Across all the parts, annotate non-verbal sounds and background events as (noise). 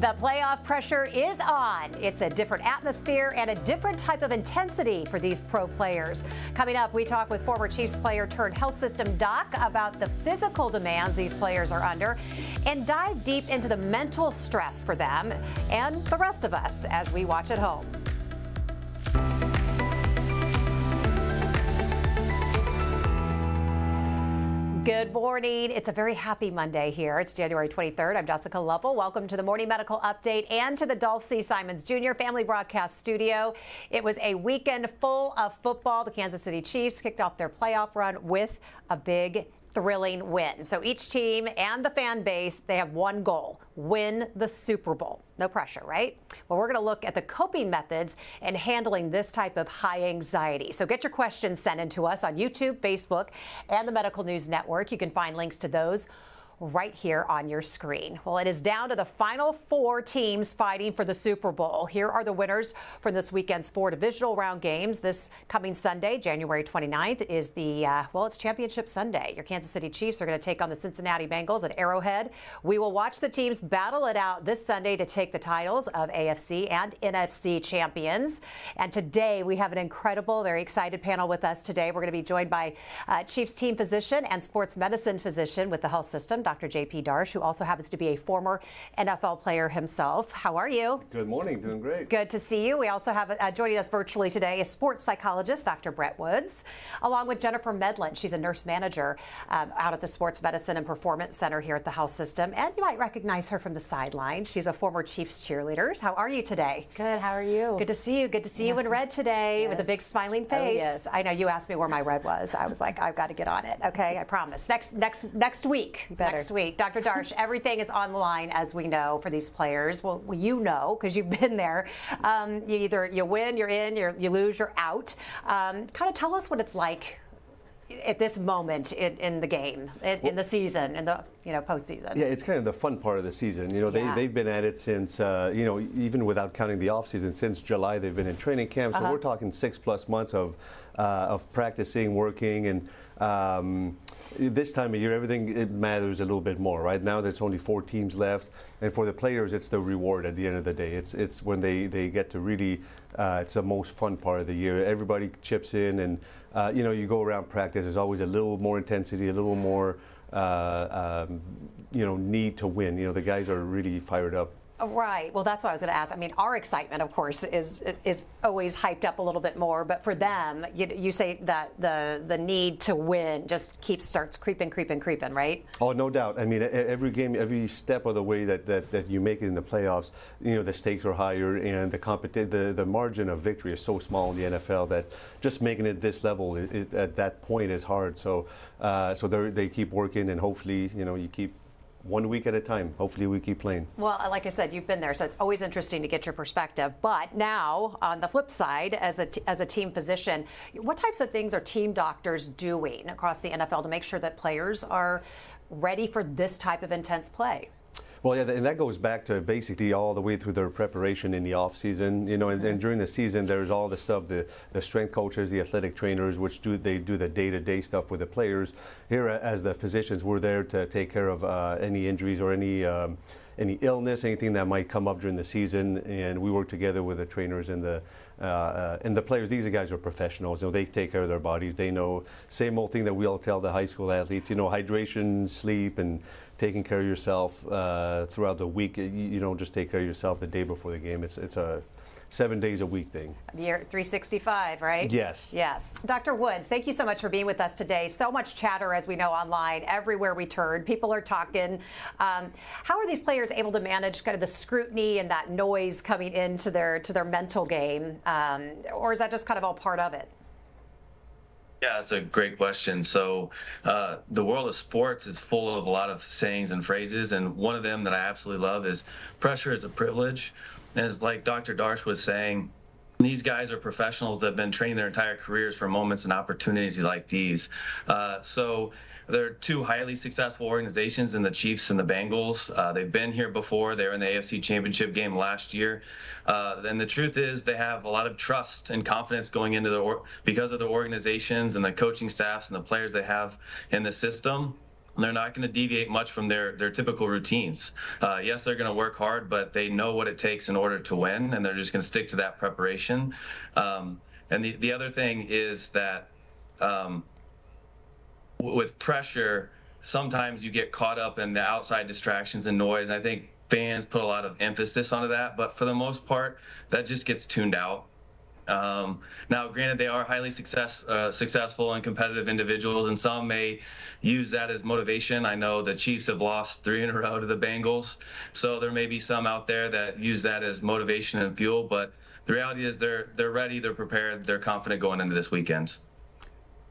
The playoff pressure is on. It's a different atmosphere and a different type of intensity for these pro players. Coming up, we talk with former Chiefs player turned health system doc about the physical demands these players are under and dive deep into the mental stress for them and the rest of us as we watch at home. Good morning. It's a very happy Monday here. It's January 23rd. I'm Jessica Lovell. Welcome to the Morning Medical Update and to the Dolph C. Simons Jr. Family Broadcast Studio. It was a weekend full of football. The Kansas City Chiefs kicked off their playoff run with a big thrilling win. So each team and the fan base, they have one goal win the Super Bowl. No pressure, right? Well, we're going to look at the coping methods and handling this type of high anxiety. So get your questions sent in to us on YouTube, Facebook, and the Medical News Network. You can find links to those right here on your screen. Well, it is down to the final four teams fighting for the Super Bowl. Here are the winners from this weekend's four divisional round games. This coming Sunday, January 29th, is the, uh, well, it's Championship Sunday. Your Kansas City Chiefs are going to take on the Cincinnati Bengals at Arrowhead. We will watch the teams battle it out this Sunday to take the titles of AFC and NFC champions. And today we have an incredible, very excited panel with us today. We're going to be joined by uh, Chiefs team physician and sports medicine physician with the health system, Dr. J.P. Darche, who also happens to be a former NFL player himself. How are you? Good morning. Doing great. Good to see you. We also have uh, joining us virtually today a sports psychologist, Dr. Brett Woods, along with Jennifer Medlin. She's a nurse manager um, out at the Sports Medicine and Performance Center here at the health system. And you might recognize her from the sideline. She's a former Chiefs cheerleader. How are you today? Good. How are you? Good to see you. Good to see yeah. you in red today yes. with a big smiling oh, face. Oh, yes. I know you asked me where my red was. I was like, I've got to get on it. Okay, I promise. Next, next, next week. Next week. Dr. Darche, (laughs) everything is on the line, as we know, for these players. Well, you know, because you've been there. Um, you either you win, you're in, you're, you lose, you're out. Um, kind of tell us what it's like at this moment in, in the game, in, well, in, the season, in the you know postseason. Yeah, it's kind of the fun part of the season. You know, they, yeah. they've been at it since uh, you know even without counting the off season since July. They've been in training camp, so uh-huh. we're talking six plus months of uh, of practicing, working, and. Um, this time of year, everything it matters a little bit more. Right now, there's only four teams left, and for the players, it's the reward at the end of the day. It's it's when they, they get to really, uh, it's the most fun part of the year. Everybody chips in, and uh, you know, you go around practice. There's always a little more intensity, a little more, uh, um, you know, need to win. You know, the guys are really fired up. Right. Well, that's what I was going to ask. I mean, our excitement, of course, is is always hyped up a little bit more. But for them, you, you say that the the need to win just keeps starts creeping, creeping, creeping, right? Oh, no doubt. I mean, every game, every step of the way that, that, that you make it in the playoffs, you know, the stakes are higher, and the competi- the the margin of victory is so small in the NFL that just making it this level it, it, at that point is hard. So uh, so they keep working, and hopefully, you know, you keep one week at a time. Hopefully, we keep playing. Well, uh, like I said, you've been there, so it's always interesting to get your perspective. But now, on the flip side, as a, as a team physician, what types of things are team doctors doing across the NFL to make sure that players are ready for this type of intense play? Well, yeah, and that goes back to basically all the way through their preparation in the off season. You know, and, and during the season, there's all the stuff the the strength coaches, the athletic trainers, which do they do the day to day stuff with the players. Here, as the physicians, we're there to take care of uh, any injuries or any. Um, any illness, anything that might come up during the season, and we work together with the trainers and the uh, uh, and the players. These guys are professionals. You know, they take care of their bodies. They know same old thing that we all tell the high school athletes. You know, hydration, sleep, and taking care of yourself uh, throughout the week. You, you, don't just take care of yourself the day before the game. It's it's a seven days a week thing. Year 365, right? Yes. Yes. Dr. Woods, thank you so much for being with us today. So much chatter, as we know, online, everywhere we turn. People are talking. Um, how are these players able to manage kind of the scrutiny and that noise coming into their to their mental game, um, or is that just kind of all part of it? Yeah, that's a great question. So, uh, the world of sports is full of a lot of sayings and phrases, and one of them that I absolutely love is "pressure is a privilege." And it's like Dr. Darche was saying, these guys are professionals that have been training their entire careers for moments and opportunities like these. Uh, so they're two highly successful organizations in the Chiefs and the Bengals. Uh, they've been here before. They were in the AFC Championship game last year. Uh, and the truth is, they have a lot of trust and confidence going into the or- because of the organizations and the coaching staffs and the players they have in the system. they're not going to deviate much from their their typical routines. Uh, yes, they're going to work hard, but they know what it takes in order to win, and they're just going to stick to that preparation. Um, and the the other thing is that um, with pressure, sometimes you get caught up in the outside distractions and noise. I think fans put a lot of emphasis onto that, but for the most part, that just gets tuned out. Um, now, granted, they are highly success, uh, successful and competitive individuals, and some may use that as motivation. I know the Chiefs have lost three in a row to the Bengals, so there may be some out there that use that as motivation and fuel. But the reality is, they're they're ready, they're prepared, they're confident going into this weekend.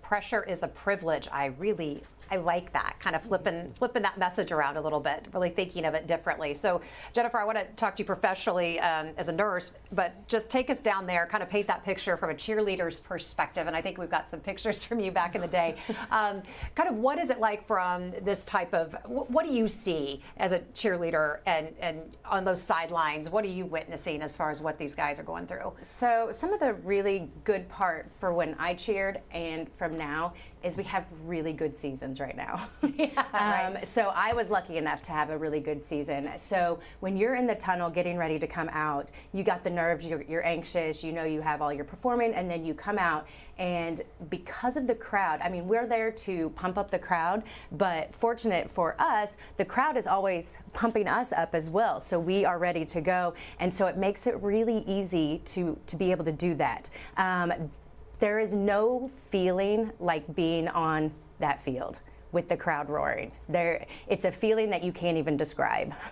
Pressure is a privilege. I really I like that kind of flipping flipping that message around a little bit, really thinking of it differently. So, Jennifer, I want to talk to you professionally um, as a nurse, but just take us down there, kind of paint that picture from a cheerleader's perspective. And I think we've got some pictures (laughs) from you back in the day. Um, kind of what is it like from this type of what do you see as a cheerleader and and on those sidelines? What are you witnessing as far as what these guys are going through? So, some of the really good part for when I cheered and from now is we have really good seasons right now. (laughs) (laughs) yeah, um, right. So I was lucky enough to have a really good season. So when you're in the tunnel getting ready to come out, you got the nerves, you're, you're anxious, you know you have all your performing, and then you come out. And because of the crowd, I mean, we're there to pump up the crowd, but fortunate for us, the crowd is always pumping us up as well. So we are ready to go. And so it makes it really easy to, to be able to do that. Um, there is no feeling like being on that field with the crowd roaring. There, it's a feeling that you can't even describe. (laughs)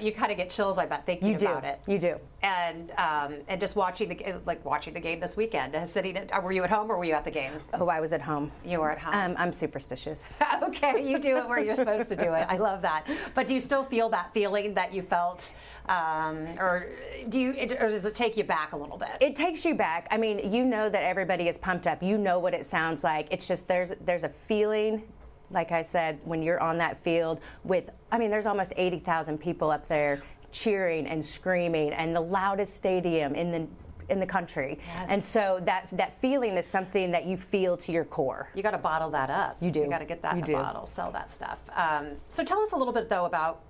You kind of get chills, I bet, thinking you do. about it. You do. And um, and just watching the like watching the game this weekend. Uh, sitting, at, were you at home or were you at the game? Oh, I was at home. You were at home. Um, I'm superstitious. (laughs) okay, you do it where you're supposed to do it. I love that. But do you still feel that feeling that you felt, um, or do you, or does it take you back a little bit? It takes you back. I mean, you know that everybody is pumped up. You know what it sounds like. It's just there's there's a feeling like I said, when you're on that field with, I mean, there's almost 80,000 people up there cheering and screaming, and the loudest stadium in the in the country. Yes. And so that that feeling is something that you feel to your core. You got to bottle that up. You do. You got to get that you in do. a bottle, sell that stuff. Um, so tell us a little bit though about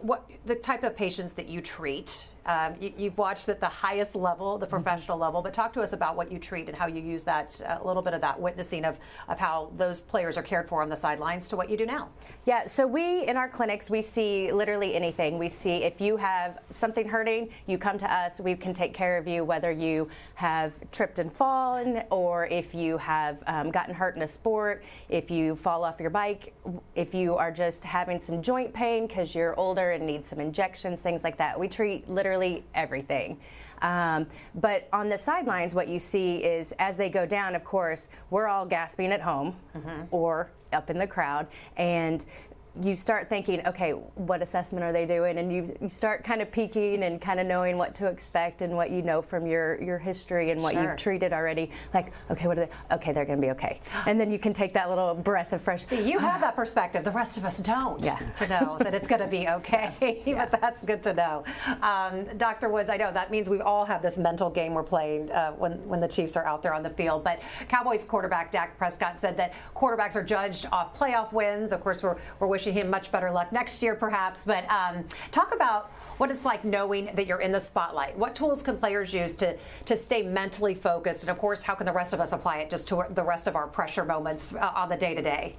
what the type of patients that you treat um, you, have watched at the highest level, the mm-hmm. professional level, but talk to us about what you treat and how you use that, a little bit of that witnessing of, of how those players are cared for on the sidelines to what you do now. Yeah, so we, in our clinics, we see literally anything. We see if you have something hurting, you come to us, we can take care of you, whether you have tripped and fallen or if you have um, gotten hurt in a sport, if you fall off your bike, if you are just having some joint pain because you're older and need some injections, things like that. We treat literally literally everything. Um, but on the sidelines, what you see is as they go down, of course, we're all gasping at home mm-hmm. or up in the crowd. And you start thinking, okay, what assessment are they doing? And you, you start kind of peeking and kind of knowing what to expect and what you know from your, your history and what sure. you've treated already. Like, okay, what are they? Okay, they're going to be okay. (gasps) And then you can take that little breath of fresh. See, you have (sighs) that perspective. The rest of us don't. Yeah. To know that it's going to be (laughs) okay. (laughs) yeah. but that's good to know. Um, Dr. Woods, I know that means we all have this mental game we're playing uh, when when the Chiefs are out there on the field. But Cowboys quarterback Dak Prescott said that quarterbacks are judged off playoff wins. Of course, we're we're wishing wishing him much better luck next year, perhaps. But um, talk about what it's like knowing that you're in the spotlight. What tools can players use to to stay mentally focused? And of course, how can the rest of us apply it just to the rest of our pressure moments uh, on the day to day?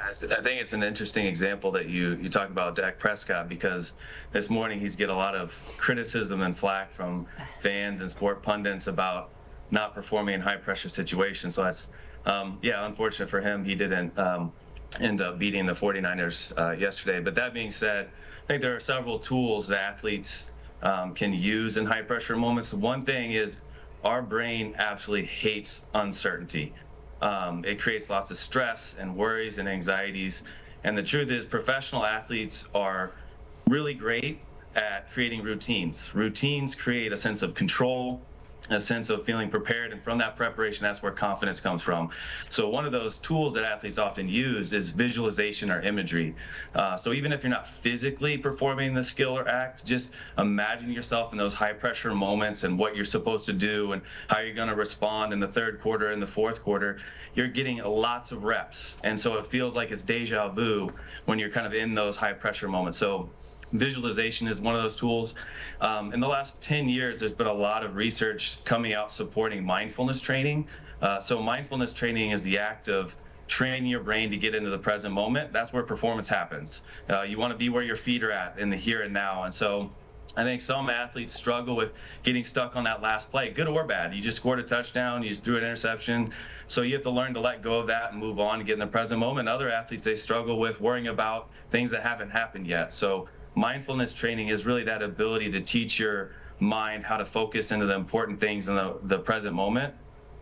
I think it's an interesting example that you you talk about Dak Prescott because this morning he's get a lot of criticism and flack from fans and sport pundits about not performing in high pressure situations. So that's um, yeah, unfortunate for him. He didn't um, end up beating the 49ers uh, yesterday. But that being said, I think there are several tools that athletes um, can use in high pressure moments. One thing is our brain absolutely hates uncertainty. Um, it creates lots of stress and worries and anxieties. And the truth is, professional athletes are really great at creating routines. Routines create a sense of control, a sense of feeling prepared and from that preparation that's where confidence comes from. So one of those tools that athletes often use is visualization or imagery. Uh, so even if you're not physically performing the skill or act just imagine yourself in those high pressure moments and what you're supposed to do and how you're going to respond in the third quarter and the fourth quarter. You're getting lots of reps. And so it feels like it's deja vu when you're kind of in those high pressure moments. So visualization is one of those tools. Um, in the last 10 years, there's been a lot of research coming out supporting mindfulness training. Uh, so, mindfulness training is the act of training your brain to get into the present moment. That's where performance happens. Uh, you want to be where your feet are at in the here and now. And so, I think some athletes struggle with getting stuck on that last play, good or bad. You just scored a touchdown, you just threw an interception. So you have to learn to let go of that and move on and get in the present moment. Other athletes, they struggle with worrying about things that haven't happened yet. So mindfulness training is really that ability to teach your mind how to focus into the important things in the, the present moment.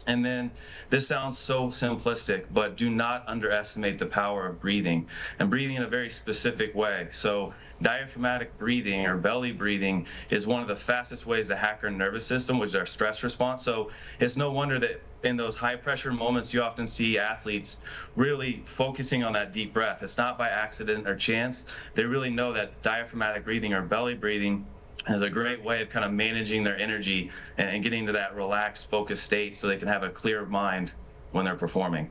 And then this sounds so simplistic, but do not underestimate the power of breathing and breathing in a very specific way. So, diaphragmatic breathing or belly breathing is one of the fastest ways to hack our nervous system, which is our stress response. So, it's no wonder that in those high pressure moments, you often see athletes really focusing on that deep breath. It's not by accident or chance. They really know that diaphragmatic breathing or belly breathing is a great way of kind of managing their energy and, getting to that relaxed, focused state so they can have a clear mind when they're performing.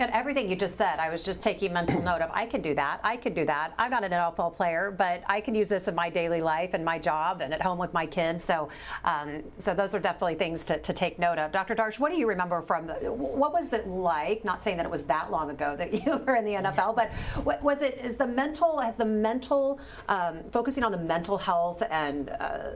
And everything you just said, I was just taking mental note of I can do that. I can do that. I'm not an NFL player, but I can use this in my daily life and my job and at home with my kids. So, um, so those are definitely things to, to, take note of. Dr. Darche, what do you remember from what was it like? Not saying that it was that long ago that (laughs) you were in the NFL, but what, was it? Is the mental has the mental um, focusing on the mental health and uh,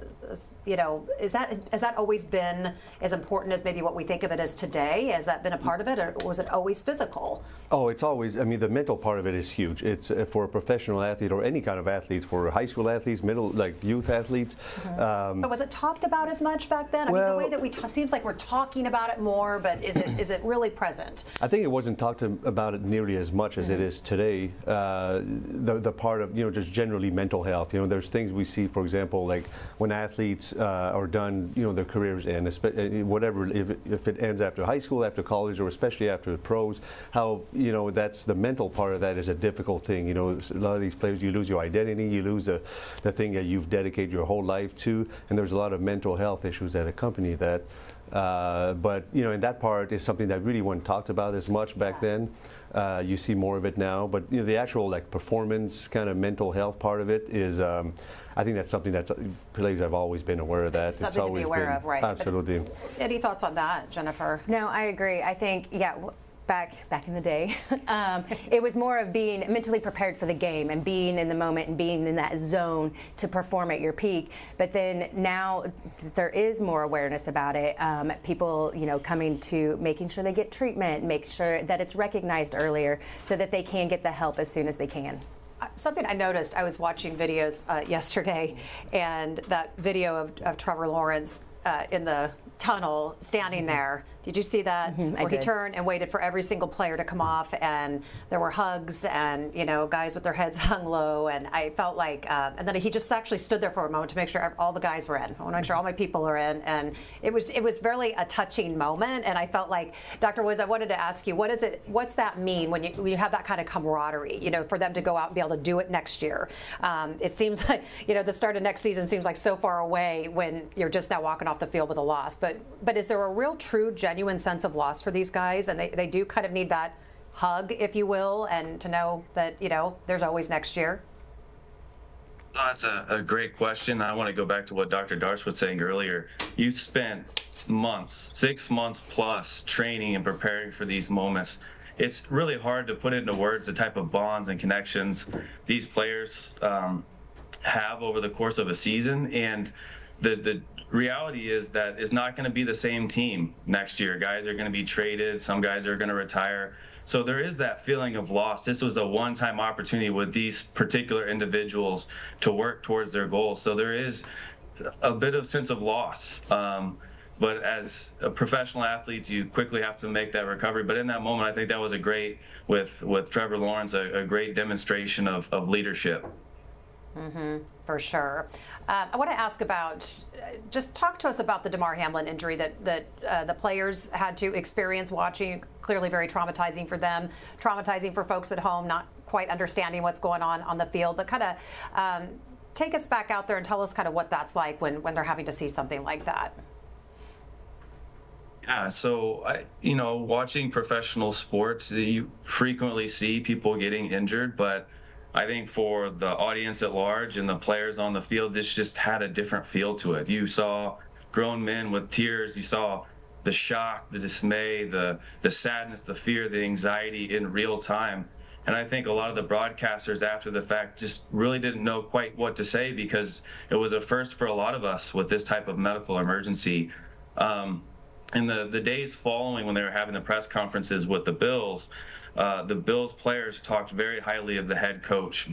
you know is that has that always been as important as maybe what we think of it as today? Has that been a part of it, or was it always physical? Physical. Oh, it's always, I mean, the mental part of it is huge. It's uh, for a professional athlete or any kind of athletes, for high school athletes, middle, like youth athletes. Mm-hmm. Um, but was it talked about as much back then? I well, mean, the way that we t- seems like we're talking about it more, but is it is it really present? I think it wasn't talked about it nearly as much as mm-hmm. it is today. Uh, the, the part of, you know, just generally mental health. You know, there's things we see, for example, like when athletes uh, are done, you know, their careers end, uh, whatever, if if it ends after high school, after college, or especially after the pros, how you know that's the mental part of that is a difficult thing. You know, a lot of these players, you lose your identity, you lose the, the thing that you've dedicated your whole life to, and there's a lot of mental health issues that accompany that. Uh, but you know, and that part is something that really wasn't talked about as much back yeah. then. Uh, you see more of it now, but you know, the actual like performance kind of mental health part of it is. Um, I think that's something that players have always been aware of that. Something it's to be aware been, of, right? Absolutely. Any thoughts on that, Jennifer? No, I agree. I think yeah back back in the day, (laughs) um, it was more of being mentally prepared for the game and being in the moment and being in that zone to perform at your peak. But then now there is more awareness about it. Um, people, you know, coming to making sure they get treatment, make sure that it's recognized earlier, so that they can get the help as soon as they can uh, something I noticed, I was watching videos uh, yesterday, and that video of, of Trevor Lawrence uh, in the tunnel standing there did you see that? Mm-hmm, Where he turned and waited for every single player to come off, and there were hugs and you know guys with their heads (laughs) hung low, and I felt like, uh, and then he just actually stood there for a moment to make sure all the guys were in. I want to make sure all my people are in, and it was it was really a touching moment, and I felt like Dr. Woods, I wanted to ask you, what is it? What's that mean when you when you have that kind of camaraderie? You know, for them to go out and be able to do it next year. Um, it seems (laughs) like you know the start of next season seems like so far away when you're just now walking off the field with a loss. But but is there a real, true, genuine genuine sense of loss for these guys, and they, they do kind of need that hug, if you will, and to know that, you know, there's always next year? That's a, a great question. I want to go back to what Dr. Darche was saying earlier. You spent months, six months plus, training and preparing for these moments. It's really hard to put into words the type of bonds and connections these players um, have over the course of a season. And the, the reality is that it's not going to be the same team next year. Guys are going to be traded. Some guys are going to retire. So there is that feeling of loss. This was a one-time opportunity with these particular individuals to work towards their goals. So there is a bit of sense of loss. Um, but as a professional athletes, you quickly have to make that recovery. But in that moment, I think that was a great with with Trevor Lawrence, a, a great demonstration of, of leadership. Mm-hmm, for sure. Uh, I want to ask about, uh, just talk to us about the Damar Hamlin injury that that uh, the players had to experience watching. Clearly, very traumatizing for them, traumatizing for folks at home, not quite understanding what's going on on the field. But kind of um, take us back out there and tell us kind of what that's like when when they're having to see something like that. Yeah, so I, you know, watching professional sports, you frequently see people getting injured, but I think for the audience at large and the players on the field, this just had a different feel to it. You saw grown men with tears. You saw the shock, the dismay, the the sadness, the fear, the anxiety in real time. And I think a lot of the broadcasters after the fact just really didn't know quite what to say because it was a first for a lot of us with this type of medical emergency. Um, in the, the days following when they were having the press conferences with the Bills, uh, the Bills players talked very highly of the head coach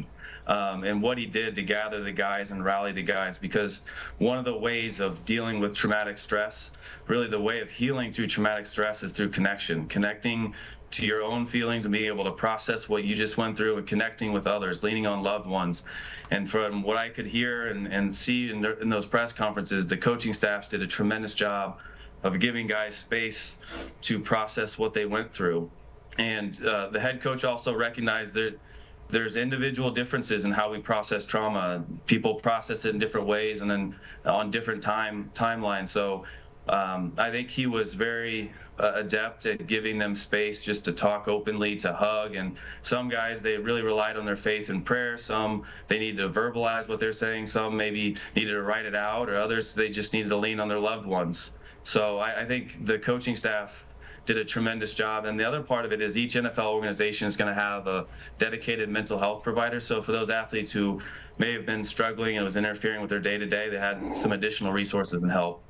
um, and what he did to gather the guys and rally the guys. Because one of the ways of dealing with traumatic stress, really the way of healing through traumatic stress, is through connection, connecting to your own feelings and being able to process what you just went through and connecting with others, leaning on loved ones. And from what I could hear and, and see in, in those press conferences, the coaching staffs did a tremendous job of giving guys space to process what they went through. And uh, the head coach also recognized that there's individual differences in how we process trauma. People process it in different ways and then on different time timelines. So um, I think he was very uh, adept at giving them space just to talk openly, to hug. And some guys, they really relied on their faith and prayer. Some, they needed to verbalize what they're saying. Some maybe needed to write it out, or others, they just needed to lean on their loved ones. So I, I think the coaching staff did a tremendous job. And the other part of it is each NFL organization is going to have a dedicated mental health provider. So for those athletes who may have been struggling and it was interfering with their day to day, they had some additional resources and help.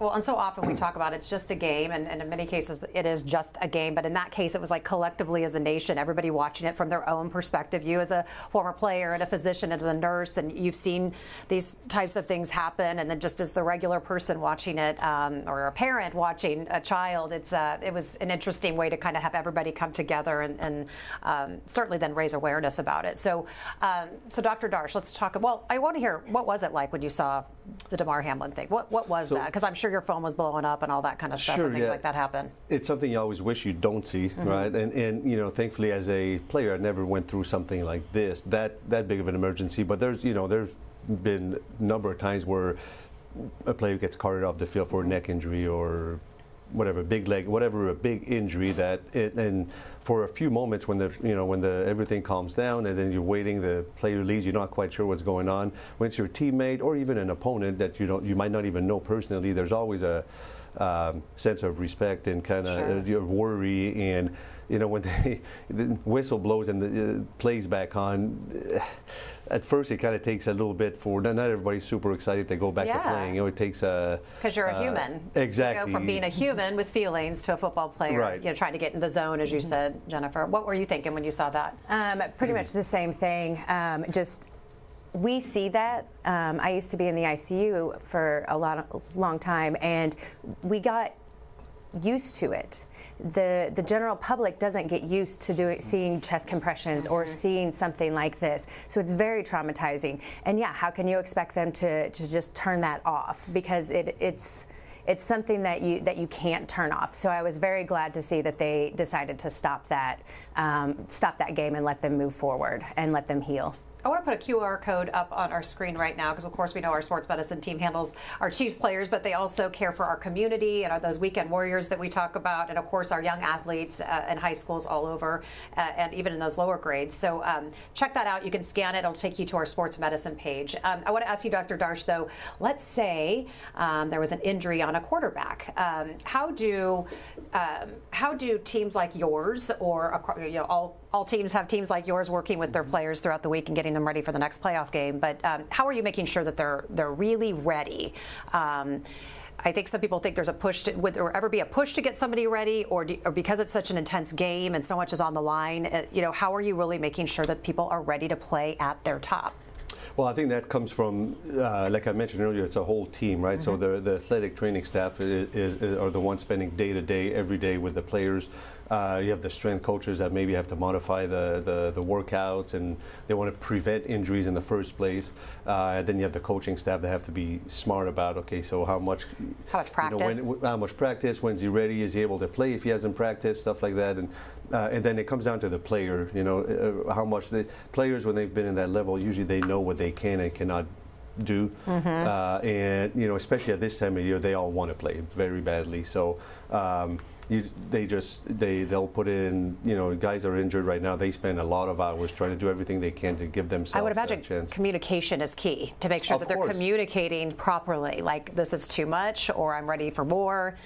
Well, and so often we talk about it's just a game, and, and, in many cases it is just a game. But in that case, it was like collectively as a nation, everybody watching it from their own perspective. You, as a former player and a physician, and as a nurse, and you've seen these types of things happen. And then just as the regular person watching it, um, or a parent watching a child, it's uh, it was an interesting way to kind of have everybody come together and, and um, certainly then raise awareness about it. So, um, so Dr. Darche, let's talk. Well, I want to hear what was it like when you saw the Damar Hamlin thing? What what was so, that? Because I'm sure your phone was blowing up and all that kind of stuff, sure, and things yeah. like that happen. It's something you always wish you don't see, mm-hmm. right? And and you know, thankfully, as a player, I never went through something like this, that that big of an emergency. But there's you know, there's been a number of times where a player gets carted off the field for a neck injury or whatever big leg whatever a big injury that it, and for a few moments when the you know when the everything calms down and then you're waiting the player leaves you're not quite sure what's going on when it's your teammate or even an opponent that you don't you might not even know personally there's always a um, sense of respect and kind of sure. uh, your worry and you know when (laughs) they, the whistle blows and the uh, plays back on at first it kind of takes a little bit for not everybody's super excited to go back yeah. to playing. You know, it takes a because you're a uh, human. Exactly. You go from being a human with feelings to a football player. Right. You know, trying to get in the zone, as you said, Jennifer. What were you thinking when you saw that? Um, pretty much the same thing. Um, just we see that. Um, I used to be in the ICU for a lot of, long time, and we got used to it the the general public doesn't get used to doing seeing chest compressions mm-hmm. or seeing something like this. So it's very traumatizing. And yeah, how can you expect them to, to just turn that off? Because it it's it's something that you that you can't turn off. So I was very glad to see that they decided to stop that um, stop that game and let them move forward and let them heal. I want to put a QR code up on our screen right now because, of course, we know our sports medicine team handles our Chiefs players, but they also care for our community and those weekend warriors that we talk about, and of course, our young athletes uh, in high schools all over uh, and even in those lower grades. So um, check that out. You can scan it. It'll take you to our sports medicine page. Um, I want to ask you, Dr. Darche, though. Let's say um, there was an injury on a quarterback. Um, how do um, how do teams like yours or you know all all teams have teams like yours working with their players throughout the week and getting them ready for the next playoff game. But um, how are you making sure that they're they're really ready? Um, I think some people think there's a push. To, would there ever be a push to get somebody ready, or, do, or because it's such an intense game and so much is on the line? Uh, you know, how are you really making sure that people are ready to play at their top? Well, I think that comes from, uh, like I mentioned earlier, it's a whole team, right? Mm-hmm. So the, the athletic training staff is, is, is, are the ones spending day to day, every day with the players. Uh, you have the strength coaches that maybe have to modify the, the, the workouts and they want to prevent injuries in the first place. Uh, and then you have the coaching staff that have to be smart about, okay, so how much, how much practice, you know, when, how much practice, when's he ready, is he able to play if he hasn't practiced, stuff like that. And, uh, and then it comes down to the player, you know, uh, how much the players, when they've been in that level, usually they know what they can and cannot do. Mm-hmm. Uh, and, you know, especially at this time of year, they all want to play very badly. So, um, you, they just they they'll put in you know guys are injured right now they spend a lot of hours trying to do everything they can to give themselves I would imagine communication is key to make sure of that they're communicating properly like this is too much or I'm ready for more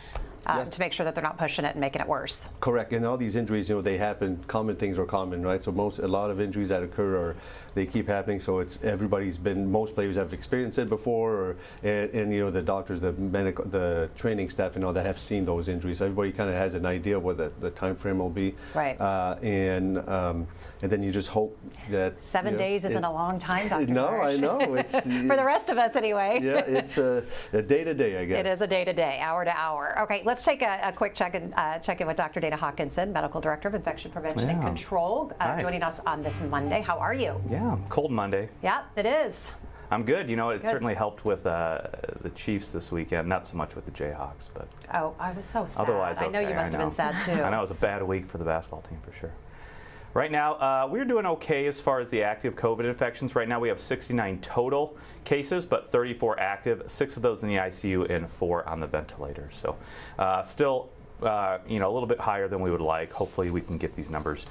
um, yeah. to make sure that they're not pushing it and making it worse. Correct. And all these injuries, you know, they happen. Common things are common, right? So most, a lot of injuries that occur are, they keep happening. So it's everybody's been. Most players have experienced it before, or, and, and you know, the doctors, the medical, the training staff, and all that have seen those injuries. So everybody kind of has an idea what the, the time frame will be. Right. Uh, and um, and then you just hope that seven you know, days isn't it, a long time, (laughs) Doctor. No, I know. It's (laughs) for the rest of us anyway. (laughs) yeah, it's a, a day to day, I guess. It is a day to day, hour to hour. Okay, let's take a, a quick check in, uh, check in with Dr. Dana Hawkinson, Medical Director of Infection Prevention yeah. and Control, uh, joining us on this Monday. How are you? Yeah, cold Monday. Yeah, it is. I'm good. You know, it good. certainly helped with uh, the Chiefs this weekend. Not so much with the Jayhawks, but oh, I was so sad. Otherwise, okay. I know you must have been sad too. (laughs) I know it was a bad week for the basketball team for sure. Right now, uh, we're doing okay as far as the active COVID infections. Right now, we have 69 total cases, but 34 active, six of those in the ICU and four on the ventilator. So, uh, still uh, you know, a little bit higher than we would like. Hopefully, we can get these numbers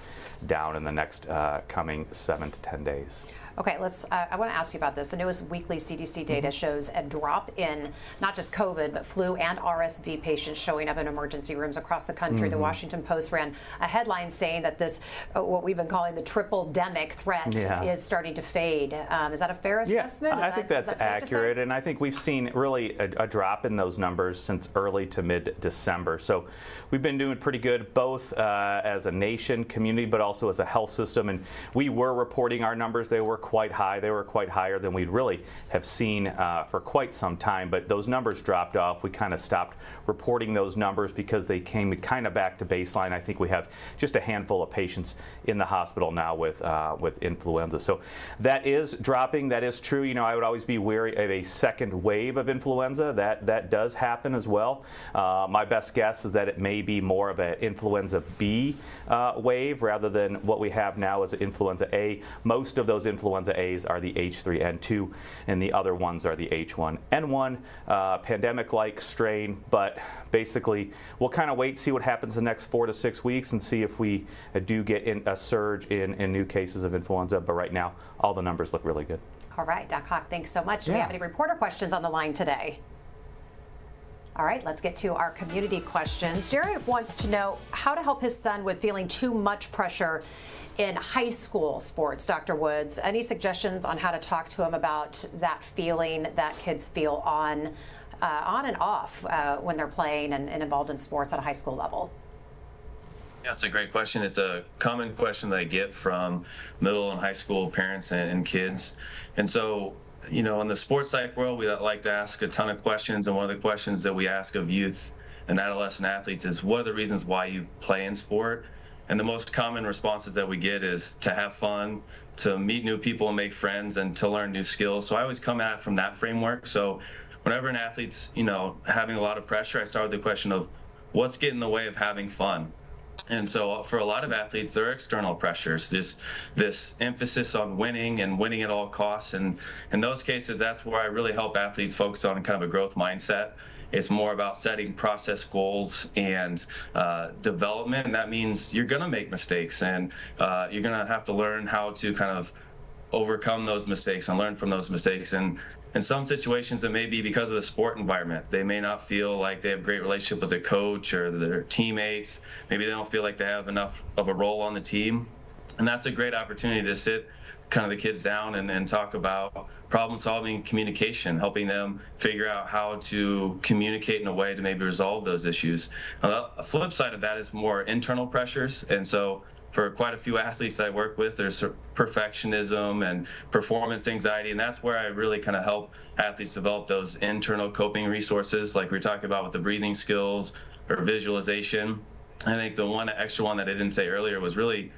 down in the next uh, coming seven to 10 days. Okay, let's. Uh, I want to ask you about this. The newest weekly CDC data mm-hmm. shows a drop in not just COVID, but flu and RSV patients showing up in emergency rooms across the country. Mm-hmm. The Washington Post ran a headline saying that this, uh, what we've been calling the triple demic threat, yeah. is starting to fade. Um, is that a fair assessment? Yeah, I think that's that accurate, and I think we've seen really a, a, drop in those numbers since early to mid December. So we've been doing pretty good, both uh, as a nation, community, but also as a health system. And we were reporting our numbers; they were quite high. They were quite higher than we'd really have seen uh, for quite some time. But those numbers dropped off. We kind of stopped reporting those numbers because they came kind of back to baseline. I think we have just a handful of patients in the hospital now with uh, with influenza. So that is dropping. That is true. You know, I would always be wary of a second wave of influenza. That that does happen as well. Uh, my best guess is that it may be more of an influenza B uh, wave rather than what we have now as influenza A. Most of those influenza influenza A's are the H3N2, and the other ones are the H1N1, uh, pandemic like strain. But basically, we'll kind of wait, see what happens the next four to six weeks, and see if we uh, do get in a surge in, in new cases of influenza. But right now, all the numbers look really good. All right, Doc Hawk, thanks so much. Do yeah. we have any reporter questions on the line today? All right, let's get to our community questions. Jared wants to know how to help his son with feeling too much pressure in high school sports, Dr. Woods. Any suggestions on how to talk to him about that feeling that kids feel on, uh, on and off uh, when they're playing and, and involved in sports at a high school level? Yeah, it's a great question. It's a common question that I get from middle and high school parents and, and kids. And so, you know, in the sports psych world, we like to ask a ton of questions. And one of the questions that we ask of youth and adolescent athletes is what are the reasons why you play in sport? And the most common responses that we get is to have fun, to meet new people and make friends, and to learn new skills. So I always come at it from that framework. So whenever an athlete's, you know, having a lot of pressure, I start with the question of what's getting in the way of having fun. And so for a lot of athletes, there are external pressures, this this emphasis on winning and winning at all costs. And in those cases, that's where I really help athletes focus on kind of a growth mindset it's more about setting process goals and uh, development. And that means you're going to make mistakes and uh, you're going to have to learn how to kind of overcome those mistakes and learn from those mistakes. And in some situations, it may be because of the sport environment. They may not feel like they have a great relationship with their coach or their teammates. Maybe they don't feel like they have enough of a role on the team. And that's a great opportunity to sit kind of the kids down and, and talk about problem solving communication, helping them figure out how to communicate in a way to maybe resolve those issues. Now, the flip side of that is more internal pressures. And so for quite a few athletes I work with, there's perfectionism and performance anxiety, and that's where I really kind of help athletes develop those internal coping resources, like we are talking about with the breathing skills or visualization. I think the one extra one that I didn't say earlier was really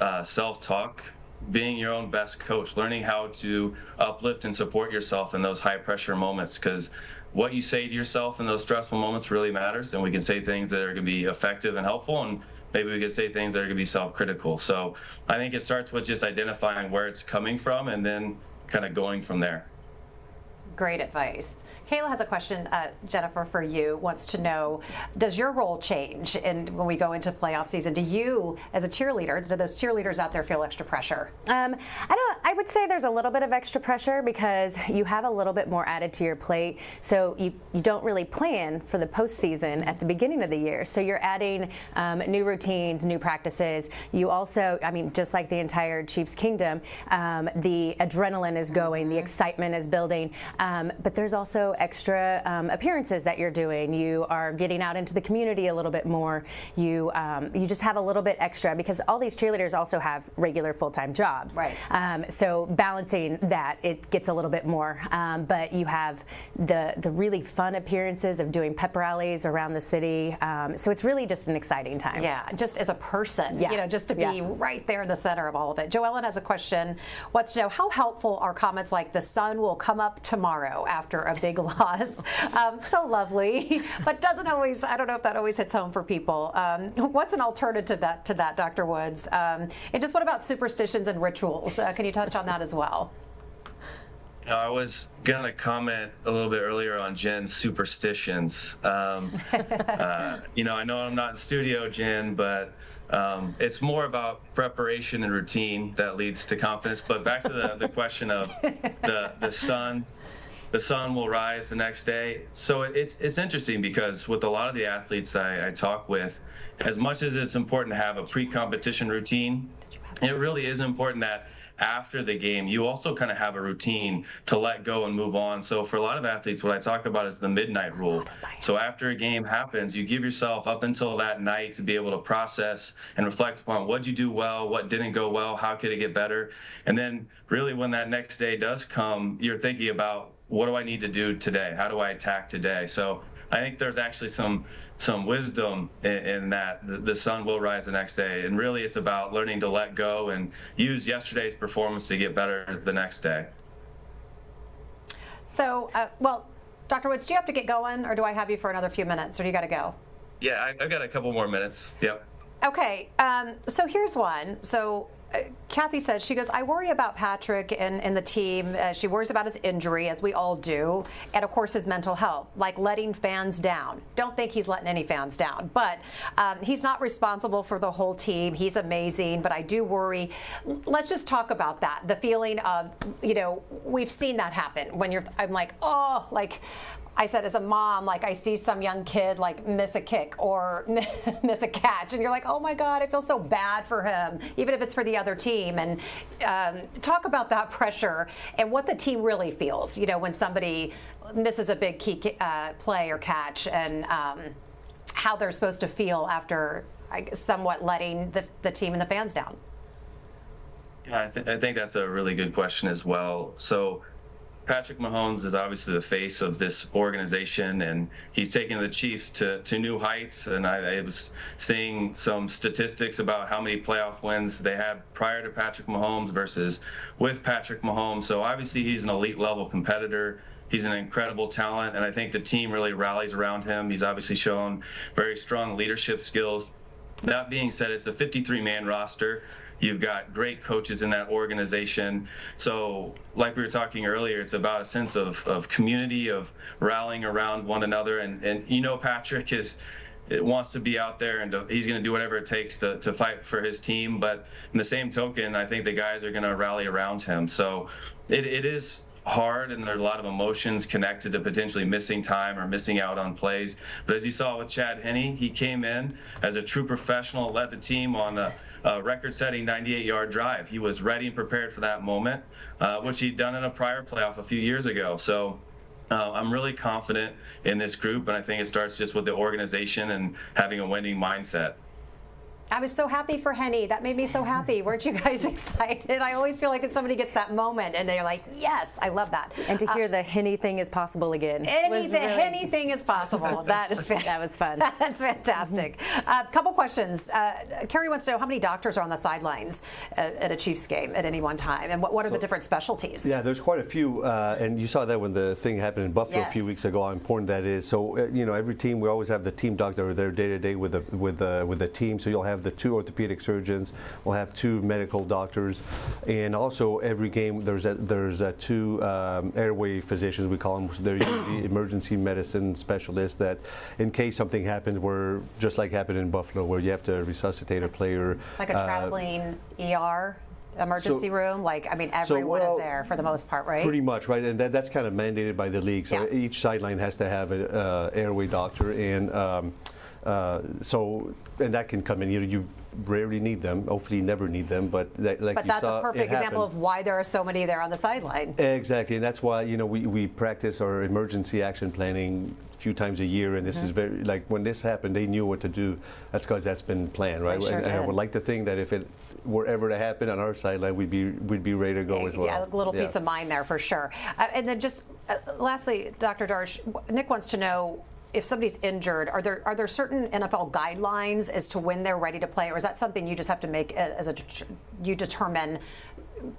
uh, self-talk, being your own best coach, learning how to uplift and support yourself in those high-pressure moments, because what you say to yourself in those stressful moments really matters, and we can say things that are going to be effective and helpful, and maybe we could say things that are going to be self-critical. So I think it starts with just identifying where it's coming from and then kind of going from there. Great advice. Kayla has a question, uh, Jennifer, for you. Wants to know, does your role change in, when we go into playoff season? Do you, as a cheerleader, do those cheerleaders out there feel extra pressure? Um, I don't. I would say there's a little bit of extra pressure because you have a little bit more added to your plate. So you, you don't really plan for the postseason at the beginning of the year. So you're adding um, new routines, new practices. You also, I mean, just like the entire Chiefs kingdom, um, the adrenaline is going, mm-hmm. the excitement is building. Um, but there's also extra um, appearances that you're doing. You are getting out into the community a little bit more. You um, you just have a little bit extra because all these cheerleaders also have regular full time jobs. Right. Um, so balancing that, it gets a little bit more. Um, but you have the the really fun appearances of doing pep rallies around the city. Um, so it's really just an exciting time. Yeah, just as a person, yeah. you know, just to be yeah. right there in the center of all of it. Joellen has a question. Wants to know how helpful are comments like the sun will come up tomorrow after a big (laughs) loss. Um, so lovely, (laughs) but doesn't always. I don't know if that always hits home for people. Um, what's an alternative to that? To that, Dr. Woods. Um, and just what about superstitions and rituals? Uh, can you touch on that as well? I was gonna comment a little bit earlier on Jen's superstitions. Um, (laughs) uh, you know, I know I'm not in studio, Jen, but um, it's more about preparation and routine that leads to confidence. But back to the, the question of the the sun the sun will rise the next day. So it's it's interesting because with a lot of the athletes I, I talk with, as much as it's important to have a pre-competition routine, it really is important that after the game, you also kind of have a routine to let go and move on. So for a lot of athletes, what I talk about is the midnight rule. So after a game happens, you give yourself up until that night to be able to process and reflect upon what you do well, what didn't go well, how could it get better, and then really when that next day does come, you're thinking about what do I need to do today? How do I attack today? So I think there's actually some some wisdom in, in that the, the, sun will rise the next day, and really it's about learning to let go and use yesterday's performance to get better the next day. So, uh, well, Dr. Woods, do you have to get going, or do I have you for another few minutes, or do you got to go? Yeah, I, have got a couple more minutes. Yep. Okay, um, so here's one. So Kathy says, she goes, I worry about Patrick and, and the team. Uh, she worries about his injury, as we all do, and of course his mental health, like letting fans down. Don't think he's letting any fans down, but um, he's not responsible for the whole team. He's amazing, but I do worry. Let's just talk about that. The feeling of, you know, we've seen that happen when you're, I'm like, oh, like, I said, as a mom, like I see some young kid like miss a kick or (laughs) miss a catch, and you're like, oh my God, I feel so bad for him, even if it's for the other team. And um, talk about that (laughs) pressure and what the team really feels, you know, when somebody misses a big key uh, play or catch, and um, how they're supposed to feel after somewhat letting the, the team and the fans down. Yeah, I, th- I think that's a really good question as well. So Patrick Mahomes is obviously the face of this organization, and he's taking the Chiefs to, to new heights. And I, I, was seeing some statistics about how many playoff wins they had prior to Patrick Mahomes versus with Patrick Mahomes. So obviously, he's an elite level competitor. He's an incredible talent, and I think the team really rallies around him. He's obviously shown very strong leadership skills. That being said, it's a 53 man roster. You've got great coaches in that organization. So, like we were talking earlier, it's about a sense of, of community, of rallying around one another. And, and you know, Patrick is it wants to be out there and to, he's going to do whatever it takes to, to fight for his team. But in the same token, I think the guys are going to rally around him. So it, it is hard and there's a lot of emotions connected to potentially missing time or missing out on plays. But as you saw with Chad Henne, he came in as a true professional, led the team on the a record-setting 98-yard drive. He was ready and prepared for that moment, uh, which he'd done in a prior playoff a few years ago. So uh, I'm really confident in this group, and I think it starts just with the organization and having a winning mindset. I was so happy for Henne. That made me so happy. Weren't you guys (laughs) excited? I always feel like when somebody gets that moment and they're like, yes, I love that. And to hear uh, the Henne thing is possible again. Anything, really... anything is possible. (laughs) that is that was fun. (laughs) That's fantastic. A uh, couple questions. Uh, Carrie wants to know how many doctors are on the sidelines at, at a Chiefs game at any one time, and what, what are so, the different specialties? Yeah, there's quite a few, uh, and you saw that when the thing happened in Buffalo yes. a few weeks ago. How important that is. So uh, you know, every team we always have the team doctor there day to day with the with the with the team. So you'll have the two orthopedic surgeons, we'll have two medical doctors, and also every game there's a, there's a two um, airway physicians we call them. They're usually (coughs) emergency medicine specialists that, in case something happens, where just like happened in Buffalo, where you have to resuscitate a player, like a uh, traveling ER emergency so, room? Like, I mean, everyone so, well, is there for the most part, right? Pretty much, right? And that, that's kind of mandated by the league. So yeah. each sideline has to have an uh, airway doctor, and um, uh, so and that can come in. You know, you rarely need them. Hopefully, you never need them. But that, like but that's saw, a perfect example of why there are so many there on the sideline. Exactly, and that's why you know we, we practice our emergency action planning a few times a year, and this mm-hmm. is very like when this happened, they knew what to do. That's because that's been planned, right? Sure and, and, I would like to think that if it were ever to happen on our sideline, we'd be we'd be ready to go yeah, as well. Yeah, a little yeah. peace of mind there for sure. Uh, and then just uh, lastly, Dr. Darche, Nick wants to know if somebody's injured, are there are there certain NFL guidelines as to when they're ready to play, or is that something you just have to make uh, as a you determine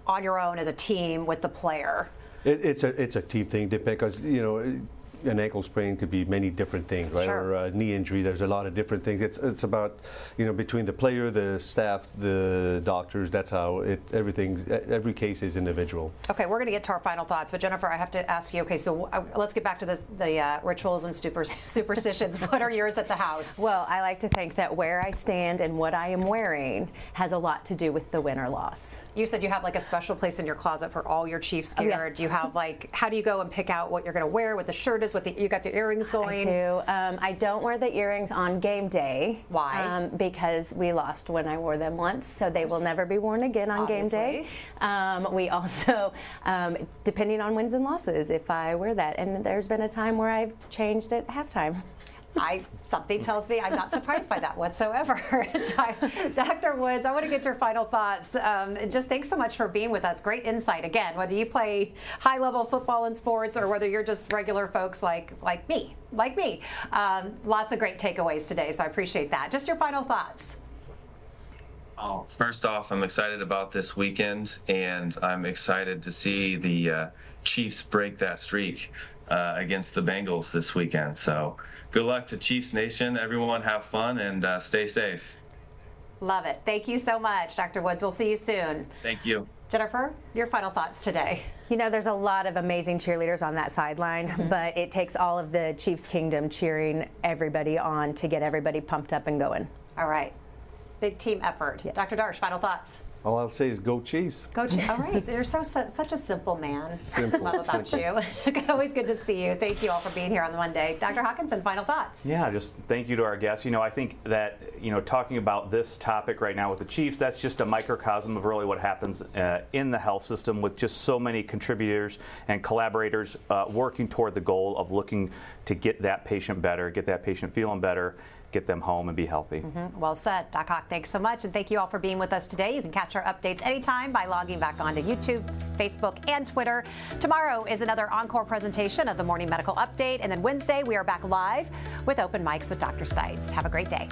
on your own as a team with the player? It, it's a it's a team thing because you know an ankle sprain could be many different things, right? Sure. Or a knee injury. There's a lot of different things. It's it's about you know between the player, the staff, the doctors. That's how it everything. Every case is individual. Okay, we're going to get to our final thoughts, but Jennifer, I have to ask you. Okay, so uh, let's get back to the, the uh, rituals and super, superstitions. (laughs) what are yours at the house? Well, I like to think that where I stand and what I am wearing has a lot to do with the win or loss. You said you have like a special place in your closet for all your Chiefs gear. Oh, yeah. Do you have like how do you go and pick out what you're going to wear? What the shirt is? What the you got the earrings going? I do. Um, I don't wear the earrings on game day. Why? Um, because we lost when I wore them once, so they will never be worn again on Obviously. game day. Um, we also, (laughs) um, depending on wins and losses, if I wear that, and there's been a time where I've changed at halftime. I something tells me I'm not surprised by that whatsoever. (laughs) Dr. Woods, I want to get your final thoughts. Um, just thanks so much for being with us. Great insight. Again, whether you play high level football and sports or whether you're just regular folks like like me, like me, um, lots of great takeaways today. So I appreciate that. Just your final thoughts. Oh, first off, I'm excited about this weekend, and I'm excited to see the uh, Chiefs break that streak uh, against the Bengals this weekend. So good luck to Chiefs Nation. Everyone have fun and uh, stay safe. Love it. Thank you so much, Dr. Woods. We'll see you soon. Thank you. Jennifer, your final thoughts today. You know, there's a lot of amazing cheerleaders on that sideline, mm-hmm. but it takes all of the Chiefs Kingdom cheering everybody on to get everybody pumped up and going. All right. Big team effort. Yeah. Dr. Darche, final thoughts. All I'll say is go Chiefs. Go Chiefs. All right. You're so such a simple man. Simple. Love about simple. you. (laughs) Always good to see you. Thank you all for being here on the Monday. Dr. Hawkinson, final thoughts. Yeah, just thank you to our guests. You know, I think that, you know, talking about this topic right now with the Chiefs, that's just a microcosm of really what happens uh, in the health system with just so many contributors and collaborators uh, working toward the goal of looking to get that patient better, get that patient feeling better get them home and be healthy. Mm-hmm. Well said. Doc Hawk, thanks so much. And thank you all for being with us today. You can catch our updates anytime by logging back onto YouTube, Facebook, and Twitter. Tomorrow is another encore presentation of the Morning Medical Update. And then Wednesday, we are back live with open mics with Dr. Stites. Have a great day.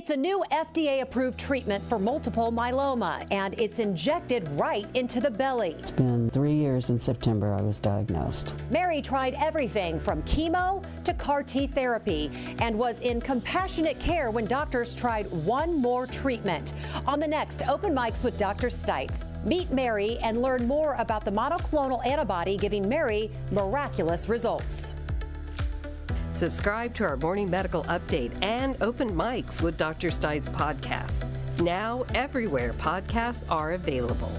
It's a new FDA approved treatment for multiple myeloma, and it's injected right into the belly. It's been three years in September I was diagnosed. Mary tried everything from chemo to CAR T therapy and was in compassionate care when doctors tried one more treatment. On the next Open Mics with Dr. Stites, meet Mary and learn more about the monoclonal antibody giving Mary miraculous results. Subscribe to our morning medical update and open mics with Dr. Stites podcast. Now, everywhere podcasts are available.